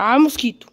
Ah, mosquito.